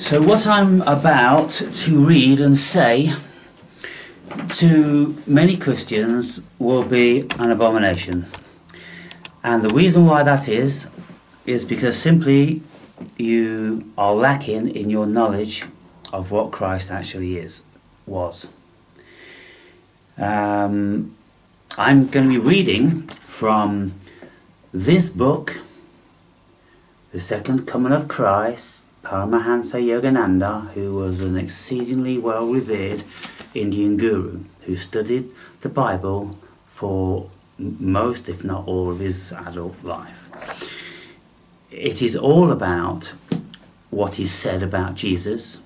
So, what I'm about to read and say to many Christians will be an abomination. And the reason why that is, is because simply you are lacking in your knowledge of what Christ actually is, was. Um, I'm going to be reading from this book, The Second Coming of Christ, Paramahansa Yogananda, who was an exceedingly well revered Indian guru who studied the Bible for most, if not all, of his adult life. It is all about what is said about Jesus,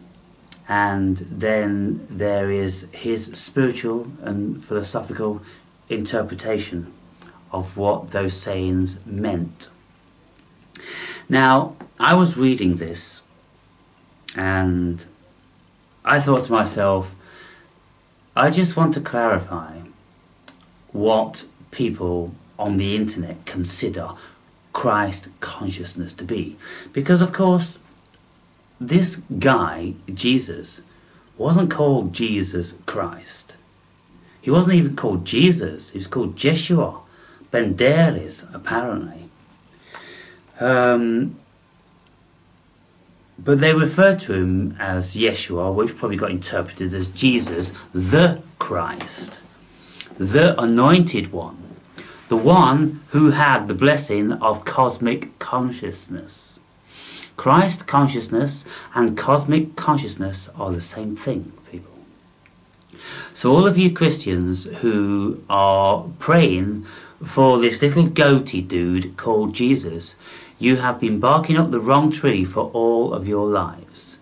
and then there is his spiritual and philosophical interpretation of what those sayings meant. Now, I was reading this and I thought to myself, I just want to clarify what people on the internet consider Christ consciousness to be. Because, of course, this guy, Jesus, wasn't called Jesus Christ. He wasn't even called Jesus, he was called Jeshua Benderis, apparently. Um, but they referred to him as Yeshua, which probably got interpreted as Jesus, the Christ, the anointed one, the one who had the blessing of cosmic consciousness. Christ consciousness and cosmic consciousness are the same thing, people. So, all of you Christians who are praying for this little goatee dude called Jesus, you have been barking up the wrong tree for all of your lives.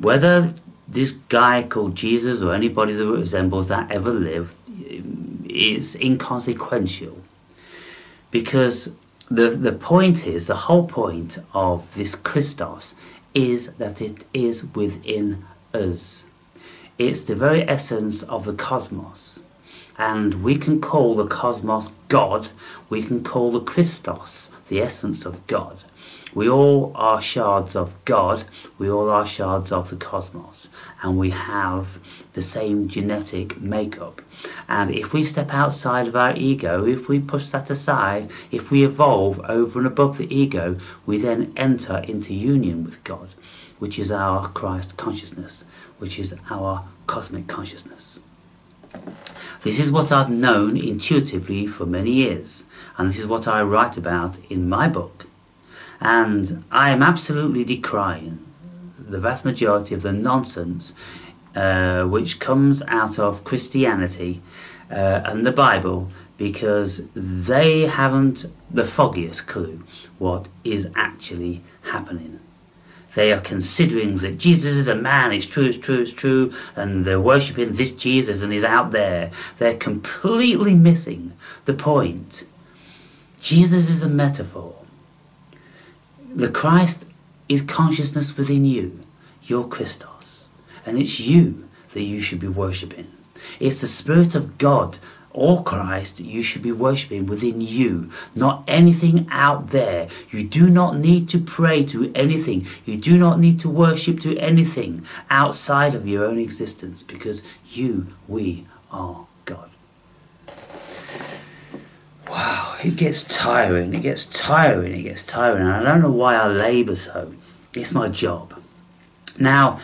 Whether this guy called Jesus or anybody that resembles that ever lived is inconsequential. Because the, the point is, the whole point of this Christos is that it is within us. It's the very essence of the cosmos. And we can call the cosmos God, we can call the Christos the essence of God. We all are shards of God, we all are shards of the cosmos, and we have the same genetic makeup. And if we step outside of our ego, if we push that aside, if we evolve over and above the ego, we then enter into union with God, which is our Christ consciousness, which is our cosmic consciousness. This is what I've known intuitively for many years, and this is what I write about in my book. And I am absolutely decrying the vast majority of the nonsense uh, which comes out of Christianity uh, and the Bible because they haven't the foggiest clue what is actually happening. They are considering that Jesus is a man, it's true, it's true, it's true, and they're worshipping this Jesus and he's out there. They're completely missing the point. Jesus is a metaphor. The Christ is consciousness within you, your Christos, and it's you that you should be worshipping. It's the Spirit of God or Christ you should be worshipping within you, not anything out there. You do not need to pray to anything. You do not need to worship to anything outside of your own existence because you, we are God. Wow, it gets tiring, it gets tiring, it gets tiring. I don't know why I labour so. It's my job. Now,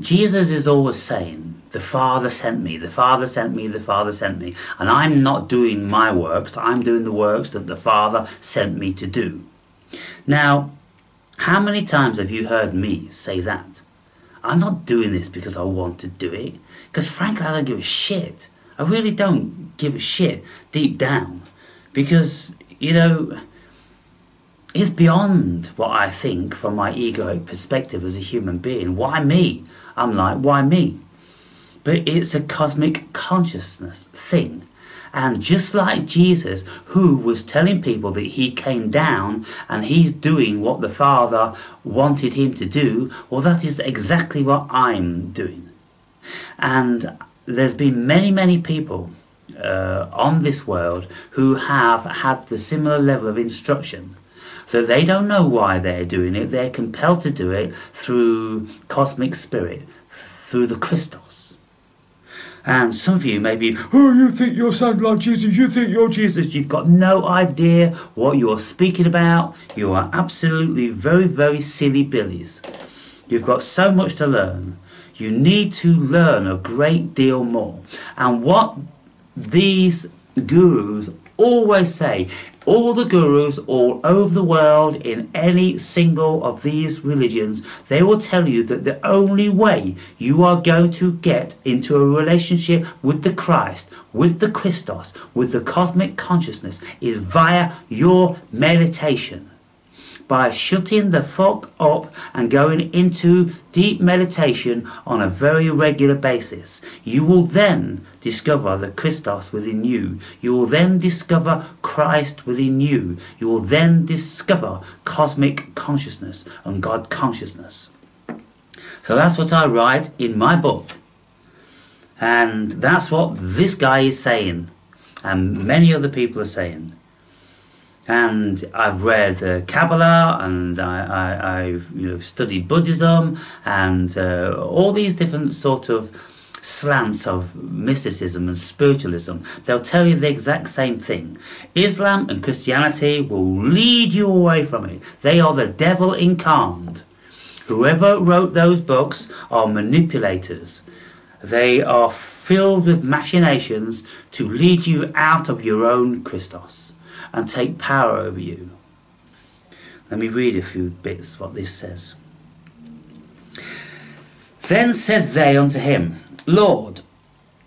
Jesus is always saying, The Father sent me, the Father sent me, the Father sent me. And I'm not doing my works, I'm doing the works that the Father sent me to do. Now, how many times have you heard me say that? I'm not doing this because I want to do it. Because frankly, I don't give a shit. I really don't give a shit deep down. Because, you know, it's beyond what I think from my egoic perspective as a human being. Why me? I'm like, why me? But it's a cosmic consciousness thing. And just like Jesus, who was telling people that he came down and he's doing what the Father wanted him to do, well, that is exactly what I'm doing. And there's been many, many people uh, on this world who have had the similar level of instruction that they don't know why they're doing it. They're compelled to do it through cosmic spirit, through the Christos. And some of you may be, oh, you think you're, sound like Jesus, you think you're Jesus. You've got no idea what you're speaking about. You are absolutely very, very silly billies. You've got so much to learn. You need to learn a great deal more. And what these gurus always say all the gurus all over the world in any single of these religions, they will tell you that the only way you are going to get into a relationship with the Christ, with the Christos, with the cosmic consciousness is via your meditation by shutting the fuck up and going into deep meditation on a very regular basis. You will then discover the Christos within you. You will then discover Christ within you. You will then discover cosmic consciousness and God consciousness. So that's what I write in my book. And that's what this guy is saying. And many other people are saying and I've read uh, Kabbalah and I, have you know studied Buddhism and uh, all these different sort of slants of mysticism and spiritualism. They'll tell you the exact same thing. Islam and Christianity will lead you away from it. They are the devil incarnate. Whoever wrote those books are manipulators. They are filled with machinations to lead you out of your own Christos and take power over you. Let me read a few bits what this says. Then said they unto him, Lord,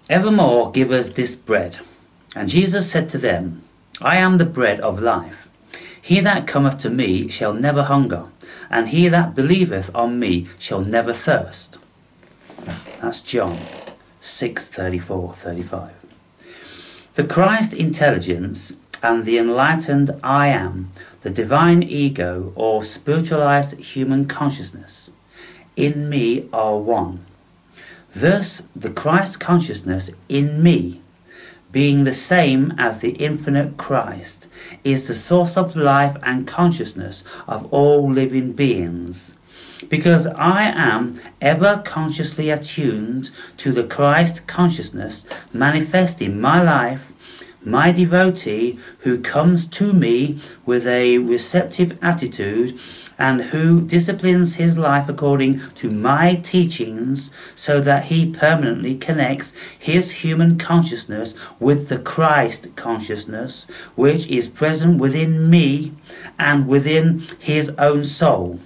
evermore give us this bread. And Jesus said to them, I am the bread of life. He that cometh to me shall never hunger, and he that believeth on me shall never thirst. That's John 6 34 35. The Christ intelligence and the enlightened I am, the divine ego or spiritualized human consciousness, in me are one. Thus, the Christ consciousness in me, being the same as the infinite Christ, is the source of life and consciousness of all living beings. Because I am ever consciously attuned to the Christ consciousness manifest in my life my devotee who comes to me with a receptive attitude and who disciplines his life according to my teachings so that he permanently connects his human consciousness with the Christ consciousness which is present within me and within his own soul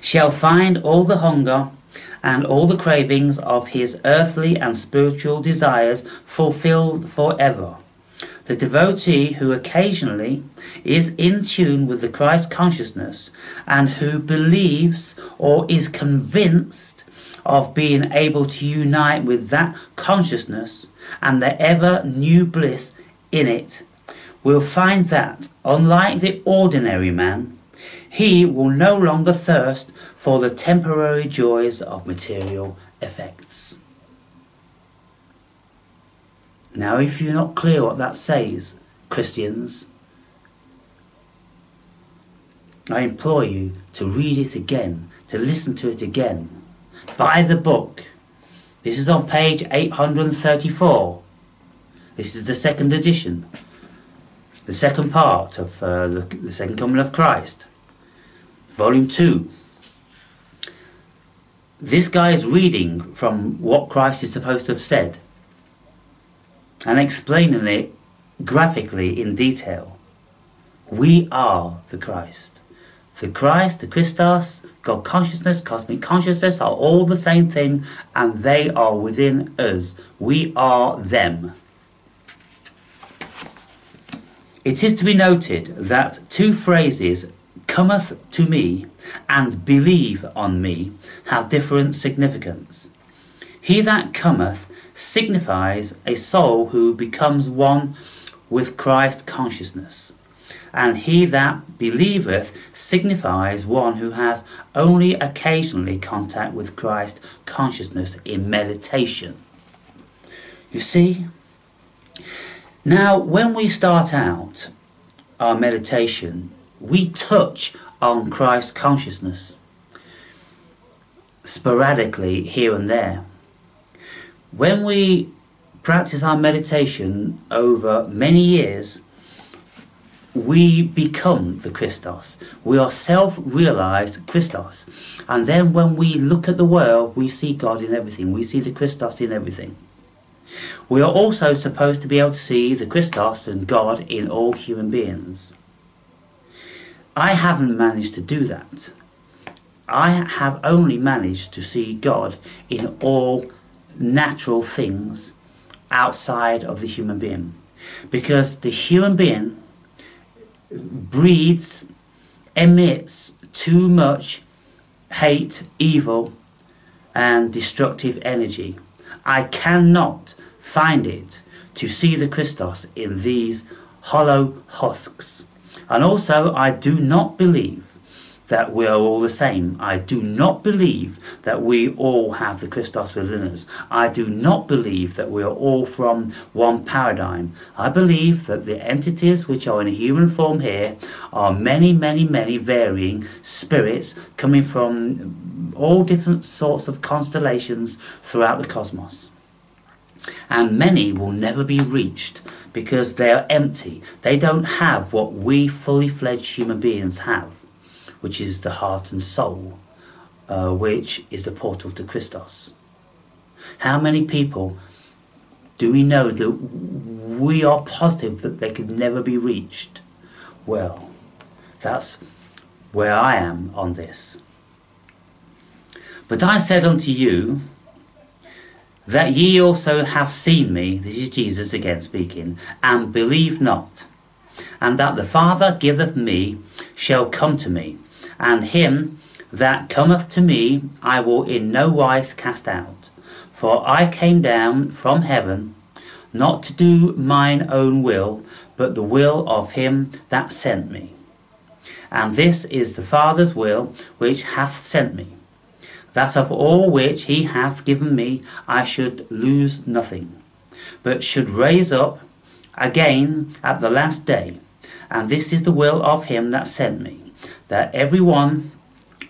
shall find all the hunger and all the cravings of his earthly and spiritual desires fulfilled forever the devotee who occasionally is in tune with the Christ consciousness and who believes or is convinced of being able to unite with that consciousness and the ever new bliss in it will find that, unlike the ordinary man, he will no longer thirst for the temporary joys of material effects. Now, if you're not clear what that says, Christians, I implore you to read it again, to listen to it again. Buy the book. This is on page 834. This is the second edition, the second part of uh, the, the Second Coming of Christ, volume 2. This guy is reading from what Christ is supposed to have said and explaining it graphically in detail. We are the Christ. The Christ, the Christos, God consciousness, cosmic consciousness are all the same thing and they are within us. We are them. It is to be noted that two phrases, cometh to me and believe on me, have different significance. He that cometh signifies a soul who becomes one with Christ consciousness. And he that believeth signifies one who has only occasionally contact with Christ consciousness in meditation. You see? Now, when we start out our meditation, we touch on Christ consciousness sporadically here and there. When we practice our meditation over many years, we become the Christos. We are self realized Christos. And then when we look at the world, we see God in everything. We see the Christos in everything. We are also supposed to be able to see the Christos and God in all human beings. I haven't managed to do that. I have only managed to see God in all natural things outside of the human being. Because the human being breathes, emits too much hate, evil, and destructive energy. I cannot find it to see the Christos in these hollow husks. And also, I do not believe that we are all the same. I do not believe that we all have the Christos within us. I do not believe that we are all from one paradigm. I believe that the entities which are in a human form here are many, many, many varying spirits coming from all different sorts of constellations throughout the cosmos. And many will never be reached because they are empty. They don't have what we fully fledged human beings have which is the heart and soul, uh, which is the portal to Christos. How many people do we know that we are positive that they could never be reached? Well, that's where I am on this. But I said unto you, that ye also have seen me, this is Jesus again speaking, and believe not, and that the Father giveth me shall come to me, and him that cometh to me I will in no wise cast out. For I came down from heaven, not to do mine own will, but the will of him that sent me. And this is the Father's will which hath sent me, that of all which he hath given me I should lose nothing, but should raise up again at the last day. And this is the will of him that sent me that every one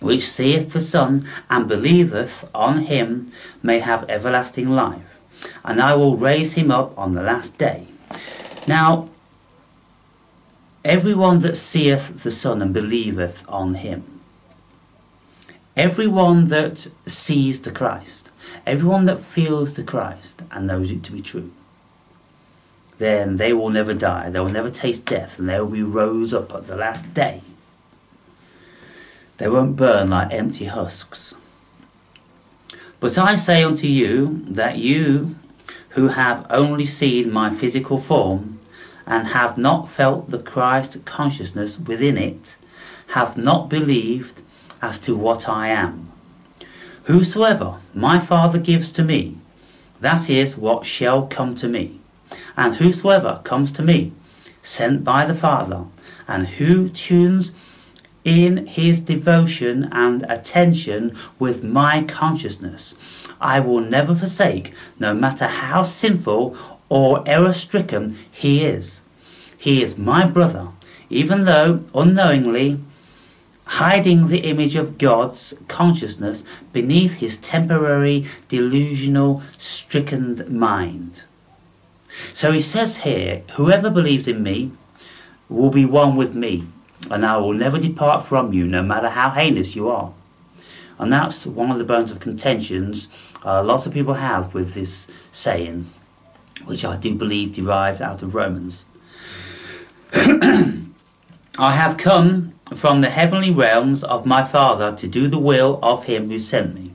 which seeth the Son and believeth on him may have everlasting life, and I will raise him up on the last day. Now, everyone that seeth the Son and believeth on him, everyone that sees the Christ, everyone that feels the Christ and knows it to be true, then they will never die, they will never taste death, and they will be rose up at the last day. They won't burn like empty husks. But I say unto you that you who have only seen my physical form and have not felt the Christ consciousness within it, have not believed as to what I am. Whosoever my Father gives to me, that is what shall come to me. And whosoever comes to me, sent by the Father, and who tunes in his devotion and attention with my consciousness. I will never forsake, no matter how sinful or error stricken he is. He is my brother, even though unknowingly hiding the image of God's consciousness beneath his temporary delusional stricken mind. So he says here, whoever believes in me will be one with me and I will never depart from you, no matter how heinous you are. And that's one of the bones of contentions uh, lots of people have with this saying, which I do believe derived out of Romans. I have come from the heavenly realms of my Father to do the will of him who sent me.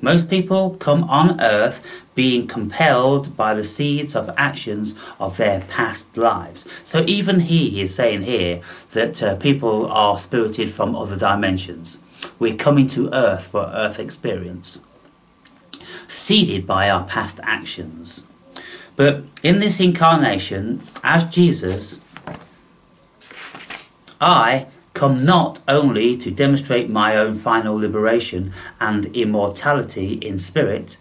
Most people come on earth being compelled by the seeds of actions of their past lives. So even he is saying here that uh, people are spirited from other dimensions. We're coming to earth for earth experience, seeded by our past actions. But in this incarnation, as Jesus, I come not only to demonstrate my own final liberation and immortality in spirit,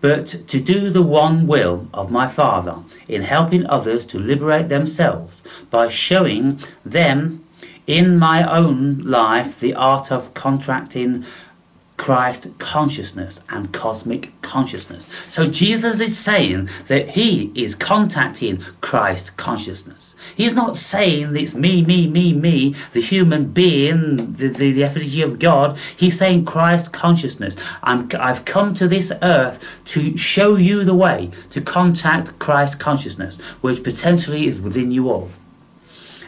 but to do the one will of my Father in helping others to liberate themselves by showing them in my own life the art of contracting Christ consciousness and cosmic consciousness. So Jesus is saying that he is contacting Christ consciousness. He's not saying it's me, me, me, me, the human being, the, the, the effigy of God. He's saying Christ consciousness. I'm, I've come to this earth to show you the way to contact Christ consciousness, which potentially is within you all.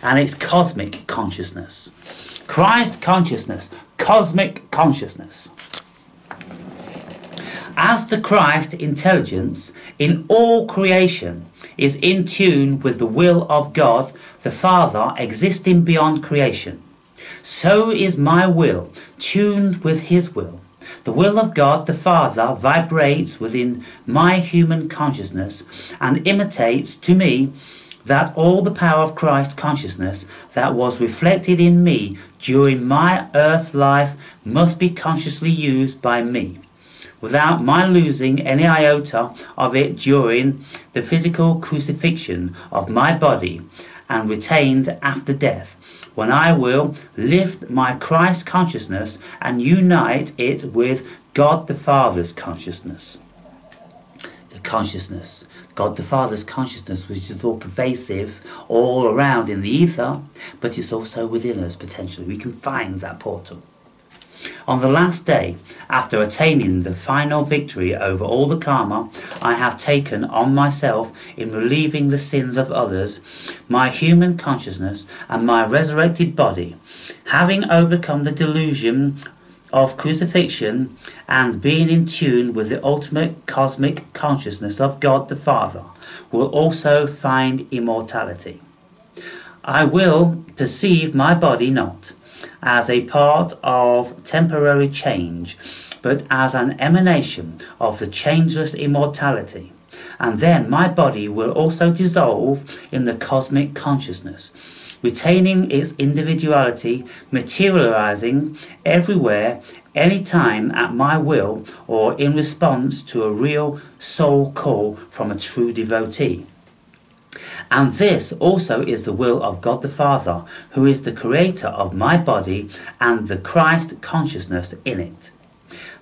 And it's cosmic consciousness. Christ consciousness, cosmic consciousness. As the Christ intelligence in all creation is in tune with the will of God the Father existing beyond creation, so is my will tuned with His will. The will of God the Father vibrates within my human consciousness and imitates to me that all the power of Christ consciousness that was reflected in me during my earth life must be consciously used by me without my losing any iota of it during the physical crucifixion of my body and retained after death when I will lift my Christ consciousness and unite it with God the Father's consciousness. The consciousness God the Father's consciousness, which is all pervasive, all around in the ether, but it's also within us potentially. We can find that portal. On the last day, after attaining the final victory over all the karma I have taken on myself in relieving the sins of others, my human consciousness and my resurrected body, having overcome the delusion of crucifixion and being in tune with the ultimate cosmic consciousness of God the Father will also find immortality. I will perceive my body not as a part of temporary change, but as an emanation of the changeless immortality. And then my body will also dissolve in the cosmic consciousness retaining its individuality, materializing everywhere, anytime at my will, or in response to a real soul call from a true devotee. And this also is the will of God the Father, who is the creator of my body and the Christ consciousness in it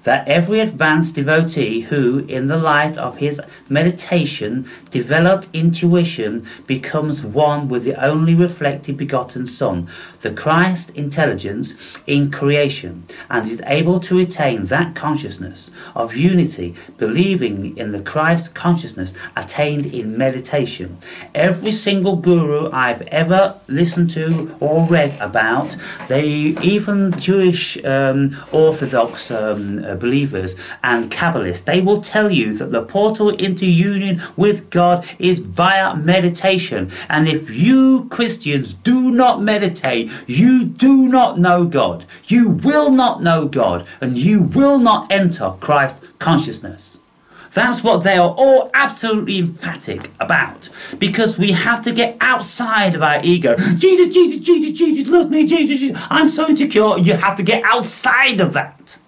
that every advanced devotee who, in the light of his meditation, developed intuition, becomes one with the only reflected begotten Son, the Christ intelligence in creation, and is able to retain that consciousness of unity, believing in the Christ consciousness attained in meditation. Every single guru I've ever listened to or read about, they even Jewish um, Orthodox um, believers and Kabbalists, they will tell you that the portal into union with God is via meditation. And if you Christians do not meditate, you do not know God. You will not know God and you will not enter Christ consciousness. That's what they are all absolutely emphatic about. Because we have to get outside of our ego. Jesus, Jesus, Jesus, Jesus, love me, Jesus, Jesus. I'm so insecure. You have to get outside of that.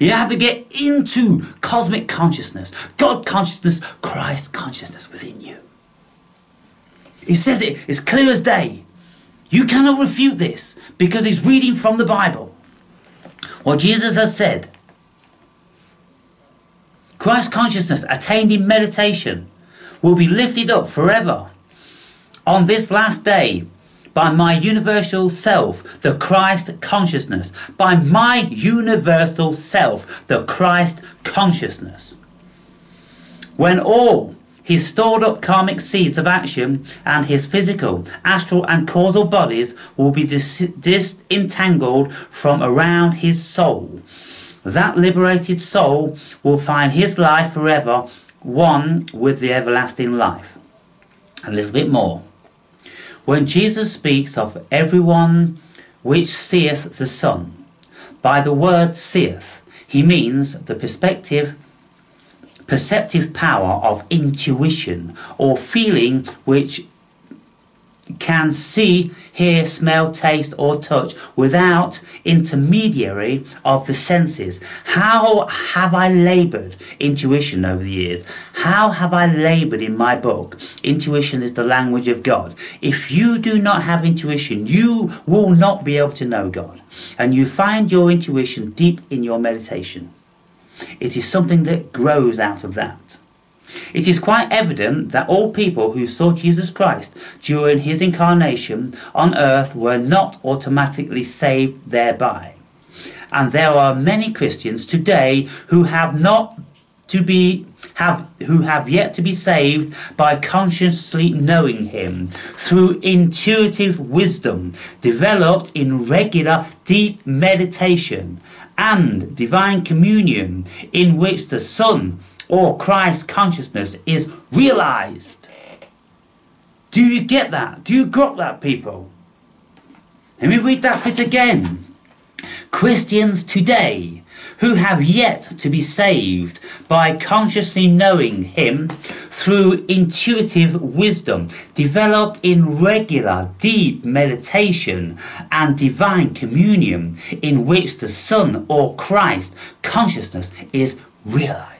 You have to get into cosmic consciousness, God consciousness, Christ consciousness within you. He says it, it's clear as day. You cannot refute this because he's reading from the Bible. What Jesus has said. Christ consciousness attained in meditation will be lifted up forever on this last day by my universal self, the Christ consciousness, by my universal self, the Christ consciousness. When all his stored up karmic seeds of action and his physical, astral, and causal bodies will be dis- disentangled from around his soul. That liberated soul will find his life forever one with the everlasting life. A little bit more. When Jesus speaks of everyone which seeth the Son, by the word seeth, he means the perspective perceptive power of intuition or feeling which can see, hear, smell, taste, or touch without intermediary of the senses. How have I laboured intuition over the years? How have I laboured in my book? Intuition is the language of God. If you do not have intuition, you will not be able to know God. And you find your intuition deep in your meditation. It is something that grows out of that. It is quite evident that all people who saw Jesus Christ during his incarnation on earth were not automatically saved thereby. And there are many Christians today who have not to be have who have yet to be saved by consciously knowing him through intuitive wisdom developed in regular deep meditation and divine communion in which the Son or Christ consciousness is realized. Do you get that? Do you grok that, people? Let me read that bit again. Christians today who have yet to be saved by consciously knowing Him through intuitive wisdom developed in regular deep meditation and divine communion in which the Son or Christ consciousness is realized.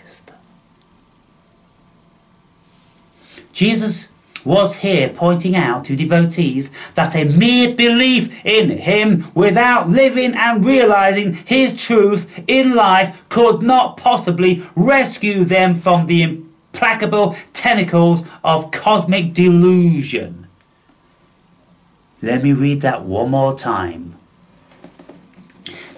Jesus was here pointing out to devotees that a mere belief in him without living and realizing his truth in life could not possibly rescue them from the implacable tentacles of cosmic delusion. Let me read that one more time.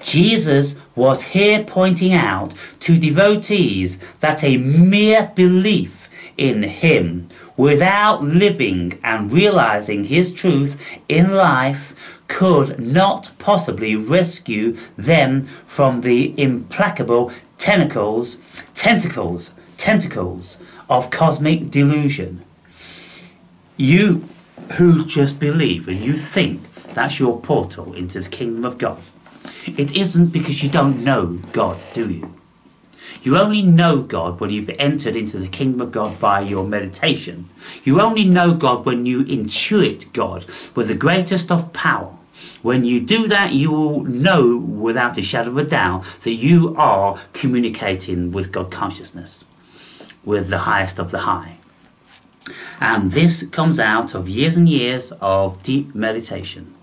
Jesus was here pointing out to devotees that a mere belief in him without living and realizing his truth in life could not possibly rescue them from the implacable tentacles tentacles tentacles of cosmic delusion. You who just believe and you think that's your portal into the kingdom of god. It isn't because you don't know god do you you only know God when you've entered into the kingdom of God via your meditation. You only know God when you intuit God with the greatest of power. When you do that, you will know without a shadow of a doubt that you are communicating with God consciousness, with the highest of the high. And this comes out of years and years of deep meditation.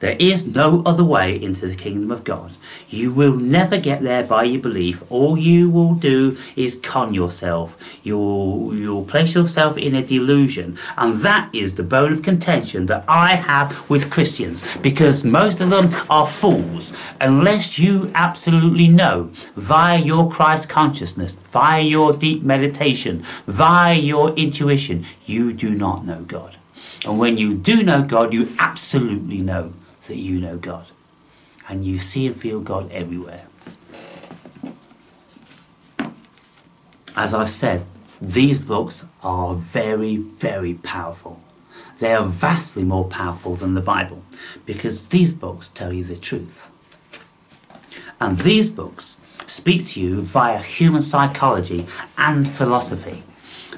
There is no other way into the kingdom of God. You will never get there by your belief. All you will do is con yourself. You'll, you'll place yourself in a delusion. And that is the bone of contention that I have with Christians because most of them are fools unless you absolutely know via your Christ consciousness, via your deep meditation, via your intuition, you do not know God. And when you do know God, you absolutely know that you know God. And you see and feel God everywhere. As I've said, these books are very, very powerful. They are vastly more powerful than the Bible because these books tell you the truth. And these books speak to you via human psychology and philosophy.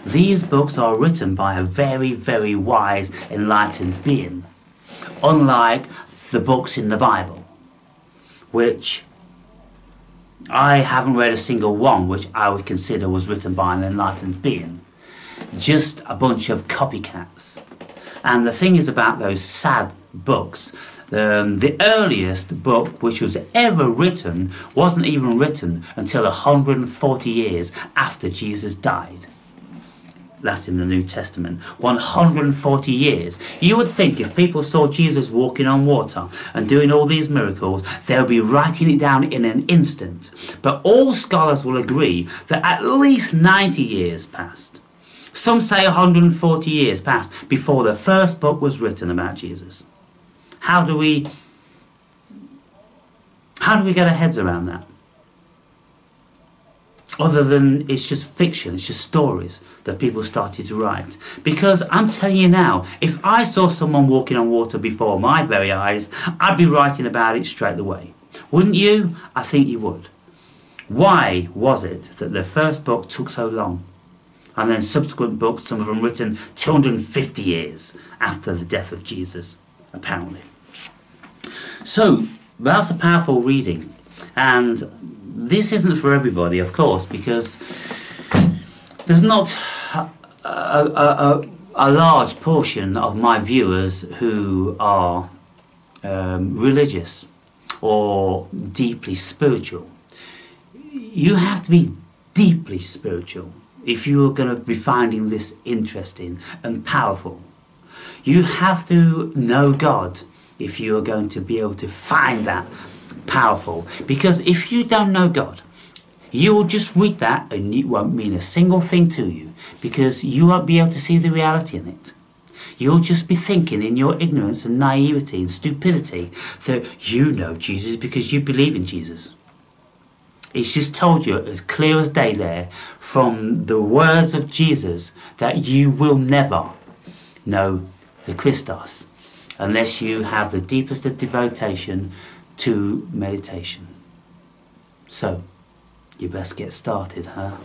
These books are written by a very, very wise, enlightened being, unlike the books in the Bible, which I haven't read a single one which I would consider was written by an enlightened being. Just a bunch of copycats. And the thing is about those sad books, um, the earliest book which was ever written wasn't even written until 140 years after Jesus died. That's in the New Testament. 140 years. You would think if people saw Jesus walking on water and doing all these miracles, they would be writing it down in an instant. But all scholars will agree that at least 90 years passed. Some say 140 years passed before the first book was written about Jesus. How do we how do we get our heads around that? Other than it's just fiction, it's just stories that people started to write. Because I'm telling you now, if I saw someone walking on water before my very eyes, I'd be writing about it straight away. Wouldn't you? I think you would. Why was it that the first book took so long? and then subsequent books, some of them written 250 years after the death of Jesus, apparently. So, that's a powerful reading. And this isn't for everybody, of course, because there's not a, a, a, a large portion of my viewers who are um, religious or deeply spiritual. You have to be deeply spiritual if you are going to be finding this interesting and powerful. You have to know God if you are going to be able to find that powerful. Because if you don't know God, you will just read that and it won't mean a single thing to you because you won't be able to see the reality in it. You'll just be thinking in your ignorance and naivety and stupidity that you know Jesus because you believe in Jesus. It's just told you as clear as day there from the words of Jesus that you will never know the Christos unless you have the deepest of devotion to meditation. So, you best get started, huh?